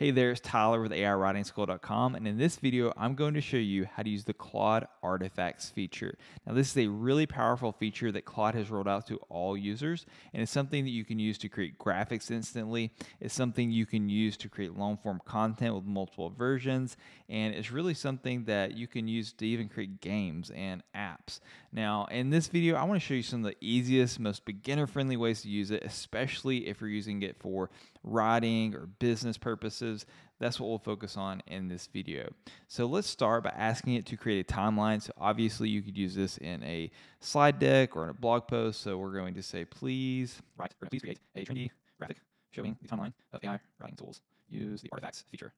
Hey there, it's Tyler with AIWritingSchool.com, and in this video, I'm going to show you how to use the Claude Artifacts feature. Now, this is a really powerful feature that Claude has rolled out to all users, and it's something that you can use to create graphics instantly. It's something you can use to create long-form content with multiple versions, and it's really something that you can use to even create games and apps. Now, in this video, I want to show you some of the easiest, most beginner-friendly ways to use it, especially if you're using it for writing or business purposes. That's what we'll focus on in this video. So let's start by asking it to create a timeline. So obviously you could use this in a slide deck or in a blog post. So we're going to say, please, write, or please create a trendy graphic showing the timeline of AI writing tools. Use the artifacts feature.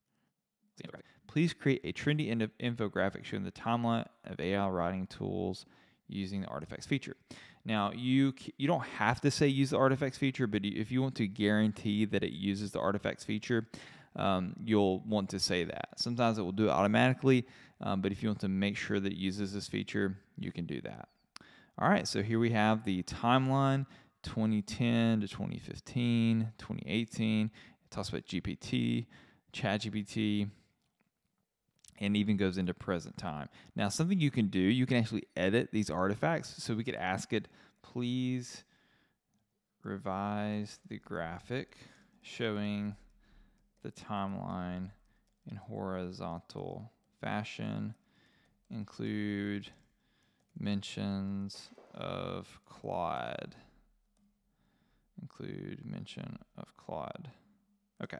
Please create a trendy infographic showing the timeline of AI writing tools using the artifacts feature. Now, you you don't have to say use the artifacts feature, but if you want to guarantee that it uses the artifacts feature, um, you'll want to say that. Sometimes it will do it automatically, um, but if you want to make sure that it uses this feature, you can do that. All right, so here we have the timeline 2010 to 2015, 2018. It talks about GPT, ChatGPT, and even goes into present time. Now, something you can do, you can actually edit these artifacts. So we could ask it, please revise the graphic showing the timeline in horizontal fashion, include mentions of Claude. Include mention of Claude. Okay.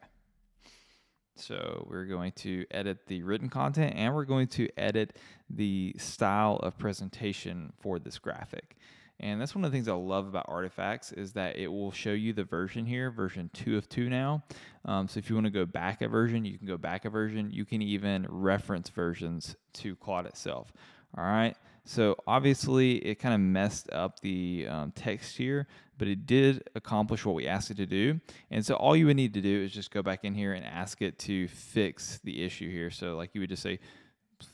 So we're going to edit the written content and we're going to edit the style of presentation for this graphic. And that's one of the things I love about Artifacts is that it will show you the version here, version 2 of 2 now. Um, so if you want to go back a version, you can go back a version. You can even reference versions to Claude itself. All right. So obviously it kind of messed up the um, text here, but it did accomplish what we asked it to do. And so all you would need to do is just go back in here and ask it to fix the issue here. So like you would just say,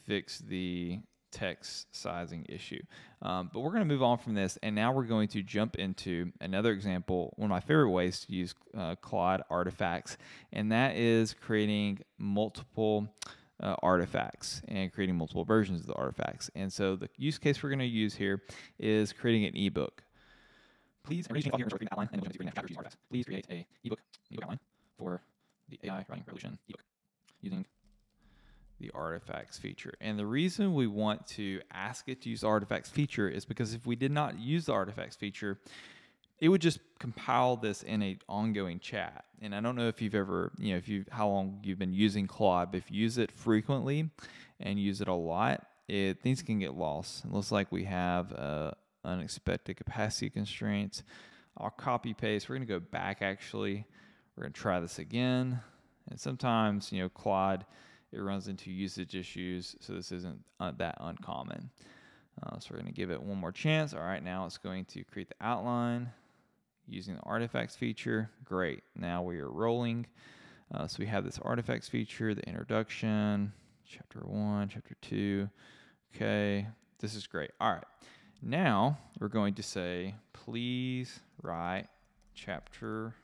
fix the text sizing issue. Um, but we're going to move on from this, and now we're going to jump into another example, one of my favorite ways to use uh, Claude artifacts, and that is creating multiple uh, artifacts and creating multiple versions of the artifacts. And so the use case we're going to use here is creating an ebook. Please, here outline, and chapters artifacts. Please create a ebook, ebook outline for the AI writing revolution ebook using the artifacts feature. And the reason we want to ask it to use the artifacts feature is because if we did not use the artifacts feature, it would just compile this in a ongoing chat. And I don't know if you've ever, you know, if you how long you've been using Claude, but if you use it frequently and use it a lot, it things can get lost. It looks like we have uh, unexpected capacity constraints. I'll copy paste. We're going to go back actually. We're going to try this again. And sometimes, you know, Claude, it runs into usage issues, so this isn't uh, that uncommon. Uh, so we're going to give it one more chance. All right, now it's going to create the outline using the artifacts feature. Great, now we are rolling. Uh, so we have this artifacts feature, the introduction, chapter one, chapter two. Okay, this is great. All right, now we're going to say, please write chapter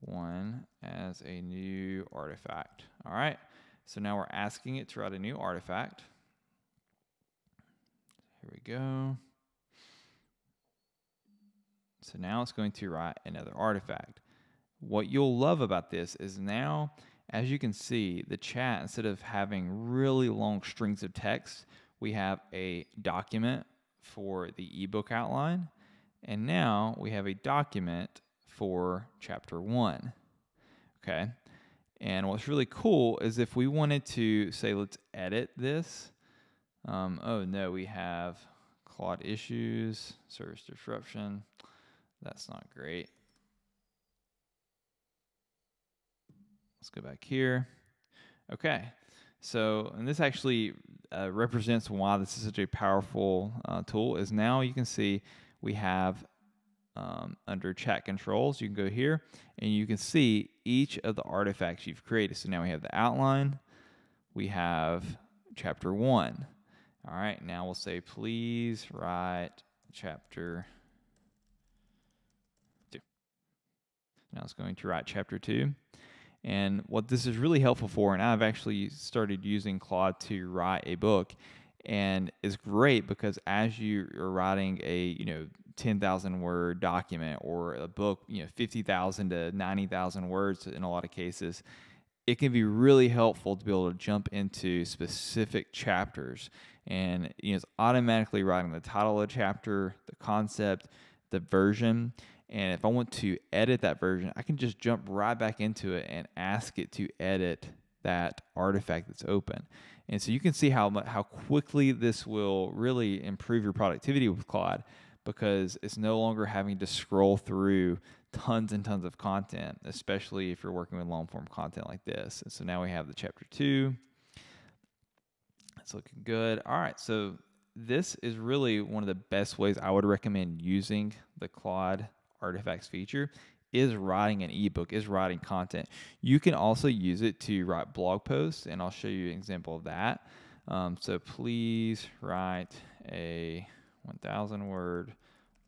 one as a new artifact. All right, so now we're asking it to write a new artifact. Here we go. So now it's going to write another artifact. What you'll love about this is now, as you can see, the chat, instead of having really long strings of text, we have a document for the ebook outline. And now we have a document for chapter one. Okay. And what's really cool is if we wanted to say, let's edit this. Um, oh no, we have Claude issues, service disruption. That's not great. Let's go back here. Okay, so and this actually uh, represents why this is such a powerful uh, tool. Is now you can see we have um, under chat controls, you can go here and you can see each of the artifacts you've created. So now we have the outline, we have chapter one. All right, now we'll say please write chapter two. Now it's going to write chapter 2. And what this is really helpful for, and I've actually started using Claude to write a book, and it's great because as you are writing a you know 10,000 word document or a book, you know 50,000 to 90,000 words in a lot of cases, it can be really helpful to be able to jump into specific chapters and you know it's automatically writing the title of the chapter, the concept, the version. And if I want to edit that version, I can just jump right back into it and ask it to edit that artifact that's open. And so you can see how how quickly this will really improve your productivity with Claude because it's no longer having to scroll through tons and tons of content, especially if you're working with long form content like this. And so now we have the chapter two. It's looking good. All right, so this is really one of the best ways I would recommend using the Claude artifacts feature is writing an ebook, is writing content. You can also use it to write blog posts, and I'll show you an example of that. Um, so please write a 1,000 word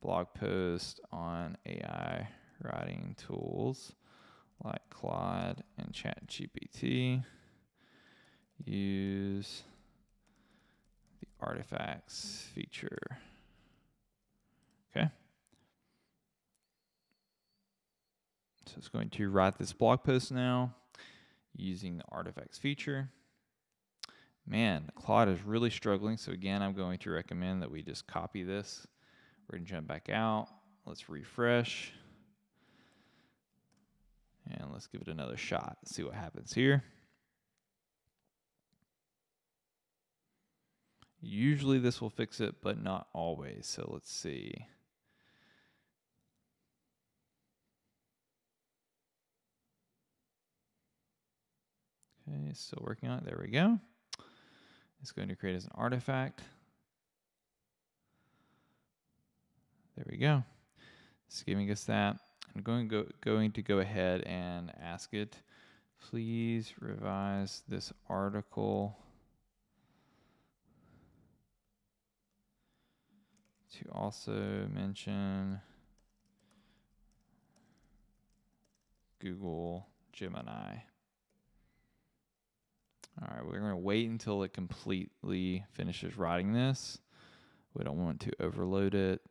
blog post on AI writing tools like Claude and ChatGPT. Use the artifacts feature. Okay. So it's going to write this blog post now using the artifacts feature. Man, Claude is really struggling. So again, I'm going to recommend that we just copy this. We're going to jump back out. Let's refresh. And let's give it another shot. See what happens here. Usually this will fix it, but not always. So let's see. Okay, still working on it. There we go. It's going to create as an artifact. There we go. It's giving us that. I'm going to go, going to go ahead and ask it, please revise this article to also mention Google Gemini. All right, we're to wait until it completely finishes writing this. We don't want to overload it.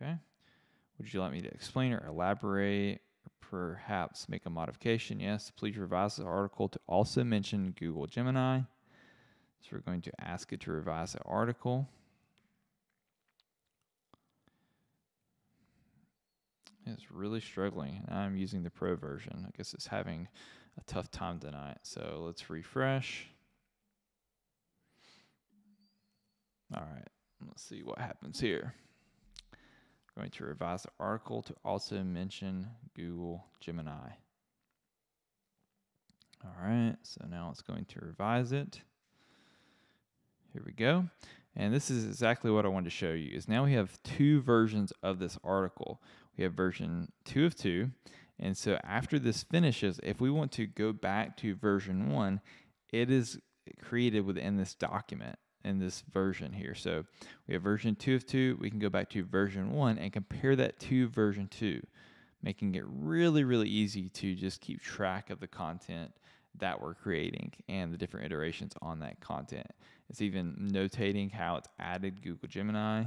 Okay. Would you like me to explain or elaborate or perhaps make a modification? Yes. Please revise the article to also mention Google Gemini. So we're going to ask it to revise the article. It's really struggling. I'm using the pro version. I guess it's having a tough time tonight. So let's refresh. All right, let's see what happens here. I'm going to revise the article to also mention Google Gemini. All right, so now it's going to revise it. Here we go. And this is exactly what I wanted to show you is now we have two versions of this article. We have version two of two. And so after this finishes, if we want to go back to version one, it is created within this document in this version here. So we have version two of two. We can go back to version one and compare that to version two, making it really, really easy to just keep track of the content that we're creating and the different iterations on that content. It's even notating how it's added Google Gemini,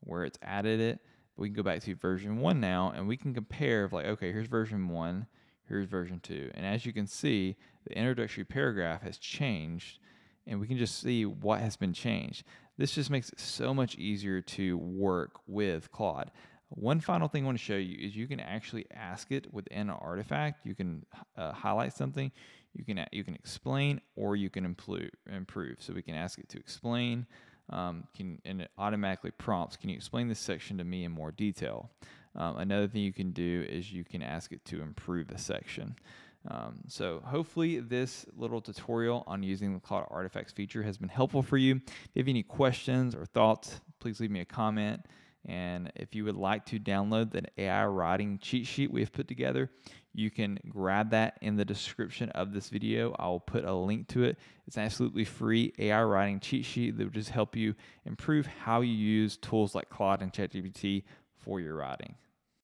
where it's added it. But we can go back to version one now and we can compare like, okay, here's version one, here's version two. And as you can see, the introductory paragraph has changed and we can just see what has been changed. This just makes it so much easier to work with Claude. One final thing I want to show you is you can actually ask it within an artifact. You can uh, highlight something, you can you can explain, or you can. Improve. So we can ask it to explain. Um, can and it automatically prompts. Can you explain this section to me in more detail? Um, another thing you can do is you can ask it to improve a section. Um, so hopefully this little tutorial on using the Claude Artifacts feature has been helpful for you. If you have any questions or thoughts, please leave me a comment. And if you would like to download the AI writing cheat sheet we have put together, you can grab that in the description of this video. I will put a link to it. It's an absolutely free AI writing cheat sheet that will just help you improve how you use tools like Claude and ChatGPT for your writing.